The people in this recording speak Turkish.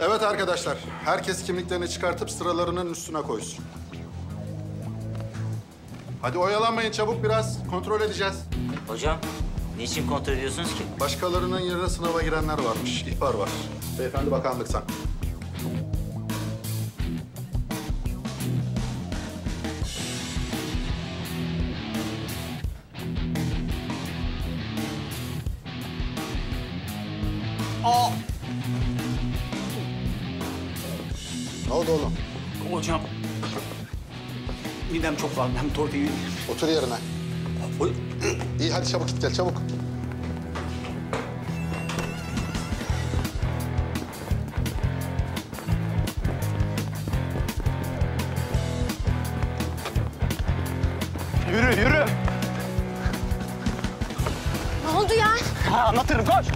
Evet arkadaşlar, herkes kimliklerini çıkartıp sıralarının üstüne koysun. Hadi oyalanmayın çabuk biraz, kontrol edeceğiz. Hocam, niçin kontrol ediyorsunuz ki? Başkalarının yerine sınava girenler varmış, ihbar var. Beyefendi bakanlıktan. Ne oldu oğlum? Hocam. Midem çok var. Torpil yiyeyim. Otur yerine. İyi hadi çabuk git gel çabuk. Yürü, yürü. Ne oldu ya? Ha, anlatırım, koş.